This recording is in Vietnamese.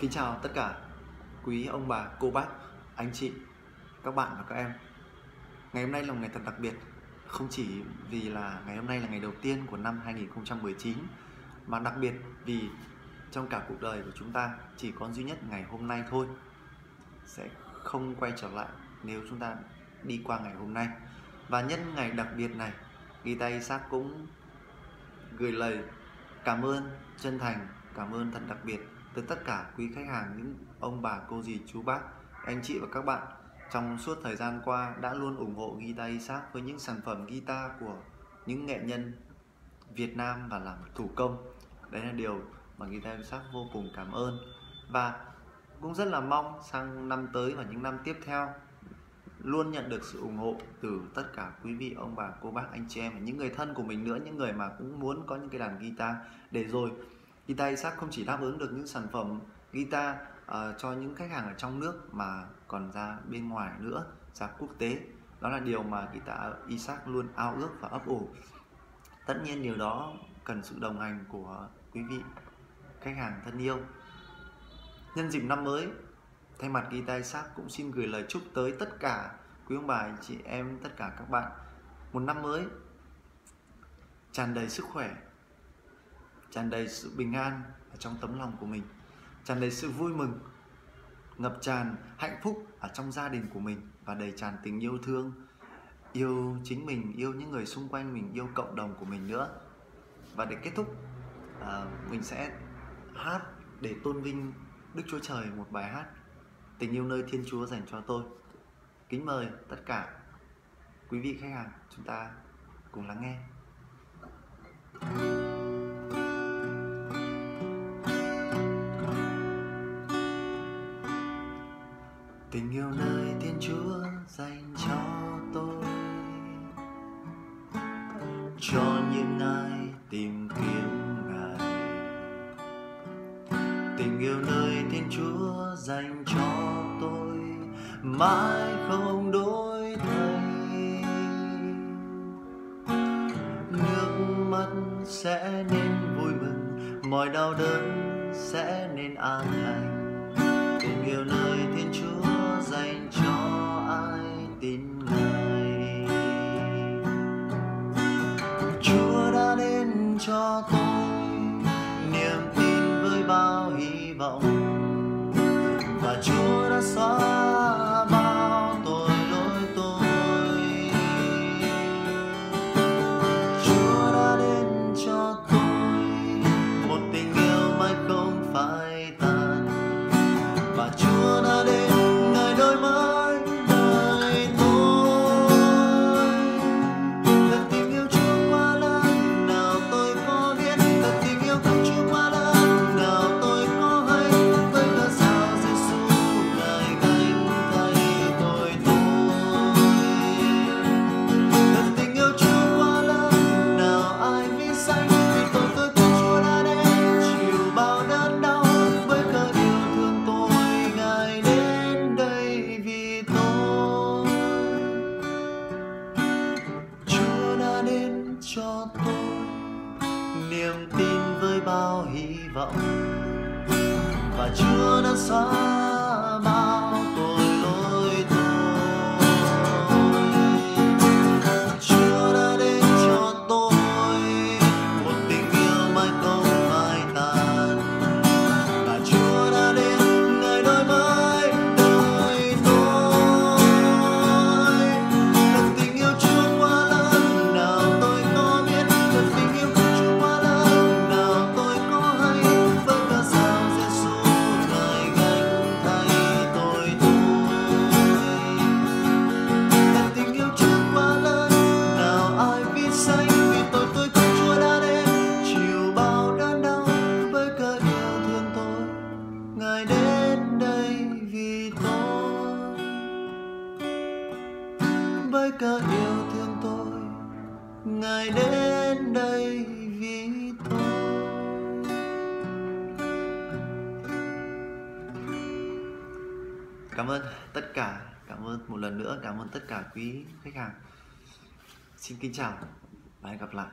Kính chào tất cả quý ông bà, cô bác, anh chị, các bạn và các em. Ngày hôm nay là một ngày thật đặc biệt. Không chỉ vì là ngày hôm nay là ngày đầu tiên của năm 2019 Mà đặc biệt vì trong cả cuộc đời của chúng ta chỉ có duy nhất ngày hôm nay thôi Sẽ không quay trở lại nếu chúng ta đi qua ngày hôm nay. Và nhân ngày đặc biệt này ghi tay xác cũng gửi lời cảm ơn chân thành, cảm ơn thật đặc biệt tới tất cả quý khách hàng, những ông bà, cô dì, chú bác, anh chị và các bạn, trong suốt thời gian qua đã luôn ủng hộ guitar Isaac với những sản phẩm guitar của những nghệ nhân Việt Nam và làm thủ công. Đấy là điều mà guitar Isaac vô cùng cảm ơn. Và cũng rất là mong sang năm tới và những năm tiếp theo, luôn nhận được sự ủng hộ từ tất cả quý vị ông bà, cô bác, anh chị em và những người thân của mình nữa, những người mà cũng muốn có những cái đàn guitar để rồi guitar Isaac không chỉ đáp ứng được những sản phẩm guitar uh, ờ, cho những khách hàng ở trong nước mà còn ra bên ngoài nữa ra quốc tế. Đó là điều mà guitar Isaac luôn ao ước và ấp ủ. Tất nhiên điều đó cần sự đồng hành của quý vị khách hàng thân yêu. Nhân dịp năm mới thay mặt guitar Isaac cũng xin gửi lời chúc tới tất cả quý ông bà anh chị em tất cả các bạn một năm mới tràn đầy sức khỏe tràn đầy sự bình an ở trong tấm lòng của mình tràn đầy sự vui mừng ngập tràn hạnh phúc ở trong gia đình của mình và đầy tràn tình yêu thương yêu chính mình yêu những người xung quanh mình yêu cộng đồng của mình nữa. Và để kết thúc à, mình sẽ hát để tôn vinh đức chúa trời một bài hát tình yêu nơi thiên chúa dành cho tôi. Kính mời tất cả quý vị khách hàng chúng ta cùng lắng nghe. Tình yêu nơi thiên chúa dành cho tôi. Cho những ai tìm kiếm ngài. Tình yêu nơi thiên chúa dành cho tôi, mãi không đổi thay. Nước mắt sẽ nên vui mừng, mọi đau đớn sẽ nên an lành. Tình yêu nơi thiên chúa dành cho ai tin ngài. Chúa đã đến cho tôi hy vọng và chúa đã xóa ngài đến đây vì tôi với cả yêu thương tôi, ngài đến đây vì tôi cảm ơn tất cả, cảm ơn một lần nữa, cảm ơn tất cả quý khách hàng. Xin kính chào và hẹn gặp lại.